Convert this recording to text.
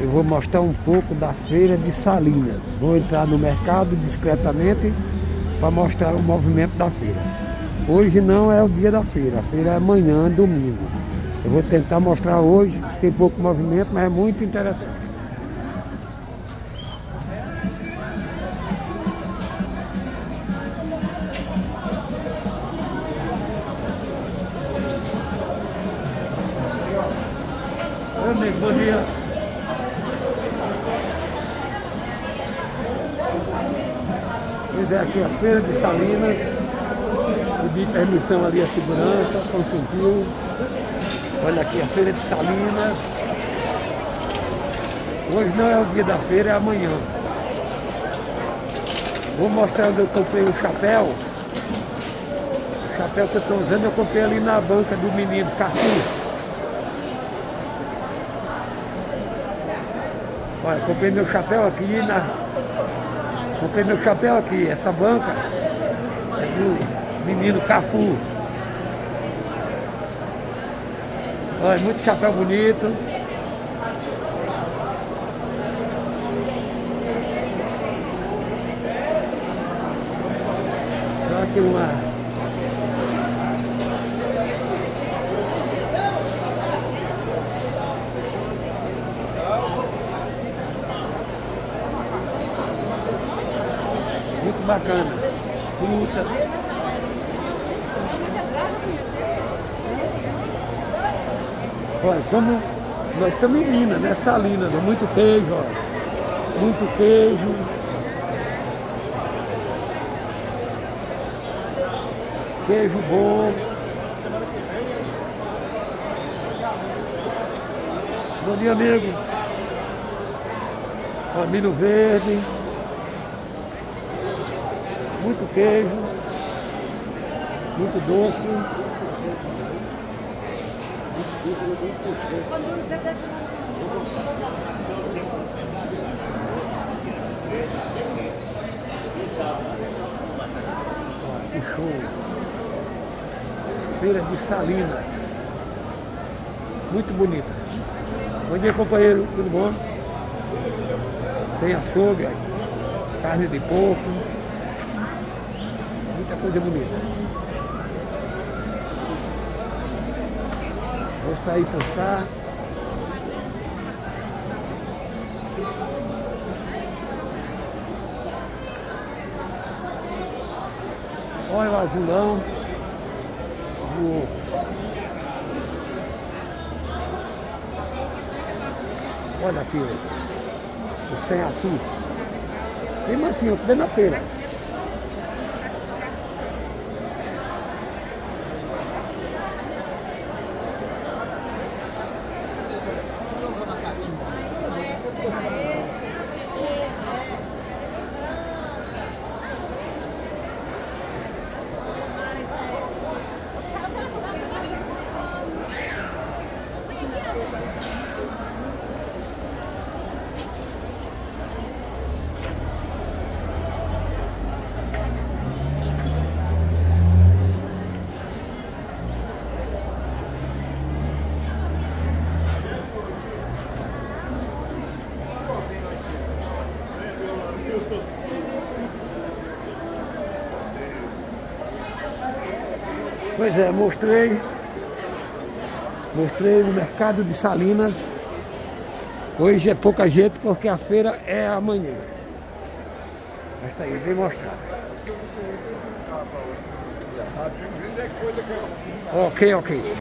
eu vou mostrar um pouco da feira de Salinas. Vou entrar no mercado discretamente para mostrar o movimento da feira. Hoje não é o dia da feira, a feira é amanhã, domingo. Eu vou tentar mostrar hoje, tem pouco movimento, mas é muito interessante. Bom dia. Pois é, aqui a feira de Salinas. Pedi permissão ali a segurança, consentiu. Olha aqui a feira de Salinas. Hoje não é o dia da feira, é amanhã. Vou mostrar onde eu comprei o chapéu. O chapéu que eu estou usando eu comprei ali na banca do menino Cassim. Olha, comprei meu chapéu aqui na. Comprei meu chapéu aqui, essa banca é do menino Cafu. Olha, muito chapéu bonito. Só que uma. Muito bacana. Frutas. Olha, como nós estamos em Minas, né? Salinas, né? muito queijo, ó. Muito queijo. Queijo bom. Bom dia, amigo. Ó, verde. Muito queijo. Muito doce. Que show! Feira de Salinas. Muito bonita. Bom dia, companheiro. Tudo bom? Tem açougue, carne de porco. Coisa bonita. Vou sair por cá. Olha o azulão. O... Olha aqui, o sem açúcar. Bem macio, na feira. Pois é, mostrei. Mostrei no mercado de Salinas. Hoje é pouca gente porque a feira é amanhã. Mas tá aí, vem mostrar. Ok, ok.